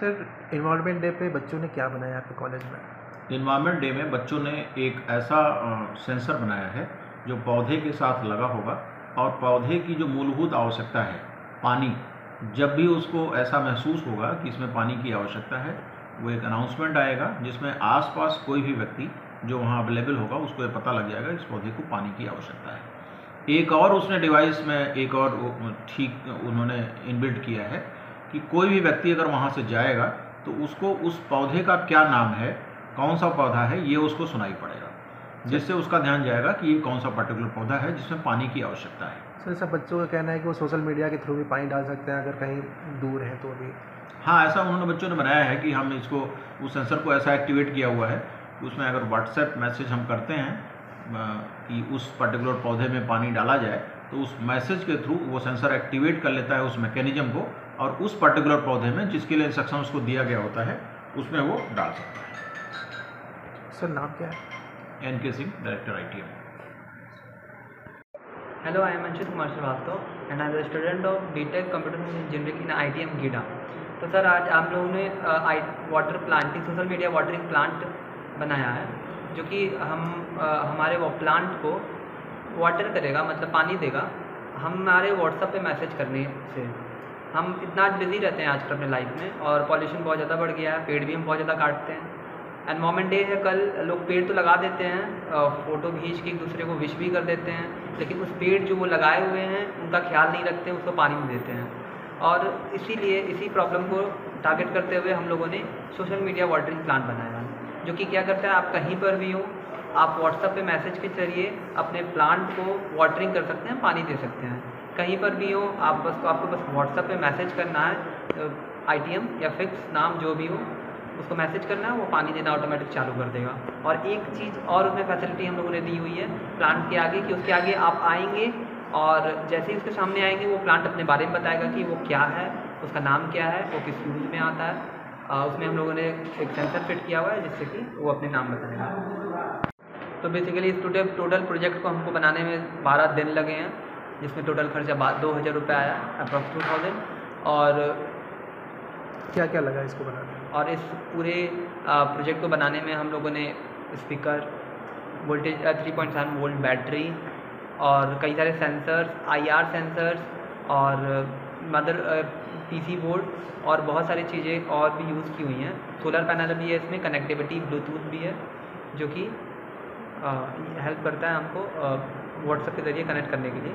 Sir environment day पे बच्चों ने क्या बनाया आपके कॉलेज में? इन्वायरमेंट डे में बच्चों ने एक ऐसा सेंसर बनाया है जो पौधे के साथ लगा होगा और पौधे की जो मूलभूत आवश्यकता है, पानी, जब भी उसको ऐसा महसूस होगा कि इसमें पानी की आवश्यकता है, वो एक अनाउंसमेंट आएगा जिसमें आसपास कोई भी व्यक्ति जो वहाँ अवेलेबल होगा, उसको ये पता लग जाएगा इस पौधे को पानी की आवश्यकता है। एक और उसने डिवाइस में एक और ठीक, उन्होंने इनबिल्ट किया है। कि कोई भी व्यक्ति अगर वहाँ से जाएगा तो उसको उस पौधे का क्या नाम है कौन सा पौधा है ये उसको सुनाई पड़ेगा। जिससे उसका ध्यान जाएगा कि ये कौन सा पर्टिकुलर पौधा है जिसमें पानी की आवश्यकता है। सर सब बच्चों का कहना है कि वो सोशल मीडिया के थ्रू भी पानी डाल सकते हैं अगर कहीं दूर है तो भी। हाँ ऐसा उन्होंने बच्चों ने बनाया है कि हम इसको उस सेंसर को ऐसा एक्टिवेट किया हुआ है उसमें अगर व्हाट्सएप मैसेज हम करते हैं कि उस पर्टिकुलर पौधे में पानी डाला जाए तो उस मैसेज के थ्रू वो सेंसर एक्टिवेट कर लेता है उस मैकेनिज्म को और उस पर्टिकुलर पौधे में जिसके लिए इंस्ट्रक्शन उसको दिया गया होता है उसमें वो डाल सकता है। सर नाम क्या है? N K Singh director I T M Hello, I am Anshit Kumar Srivastava and I am a student of BTech Computer Science Engineering in ITM GIDA तो सर आज आप लोगों ने आई water planting social media watering plant बनाया है जो कि हम आ, हमारे वो प्लांट को वाटर करेगा मतलब पानी देगा हमारे व्हाट्सएप पे मैसेज करने से। हम इतना बिज़ी रहते हैं आजकल अपने लाइफ में और पॉल्यूशन बहुत ज़्यादा बढ़ गया है, पेड़ भी हम बहुत ज़्यादा काटते हैं। एनवायरमेंट डे है, कल लोग पेड़ तो लगा देते हैं फ़ोटो खींच के एक दूसरे को विश भी कर देते हैं, लेकिन उस पेड़ जो वो लगाए हुए हैं, उनका ख्याल नहीं रखते, उसको पानी नहीं देते हैं। और इसीलिए इसी प्रॉब्लम को टारगेट करते हुए हम लोगों ने सोशल मीडिया वाटरिंग प्लान बनाया है जो कि क्या करता है, आप कहीं पर भी हो, आप व्हाट्सएप पे मैसेज के ज़रिए अपने प्लांट को वाटरिंग कर सकते हैं, पानी दे सकते हैं। कहीं पर भी हो आप बस आपको बस व्हाट्सएप पे मैसेज करना है आईटीएम या फिक्स नाम जो भी हो उसको मैसेज करना है वो पानी देना ऑटोमेटिक चालू कर देगा। और एक चीज़ और उसमें फैसिलिटी हम लोगों ने दी हुई है प्लांट के आगे कि उसके आगे आप आएँगे और जैसे ही उसके सामने आएँगे वो प्लांट अपने बारे में बताएगा कि वो क्या है उसका नाम क्या है वो किस यूज़ में आता है। आ, उसमें हम लोगों ने एक सेंसर फिट किया हुआ है जिससे कि वो अपने नाम बताएगा। तो बेसिकली इस टोटल टोटल प्रोजेक्ट को हमको बनाने में बारह दिन लगे हैं। जिसमें टोटल खर्चा दो हज़ार रुपये आया अप्रॉक्स टू थाउज़ेंड और क्या क्या लगा इसको बनाने में? और इस पूरे प्रोजेक्ट को बनाने में हम लोगों ने speaker voltage three point seven volt battery और कई सारे सेंसर्स आईआर सेंसर्स और मदर पीसी बोर्ड और बहुत सारी चीज़ें और भी यूज़ की हुई हैं। सोलर पैनल भी है इसमें कनेक्टिविटी ब्लूटूथ भी है जो कि हेल्प करता है हमको व्हाट्सएप के ज़रिए कनेक्ट करने के लिए।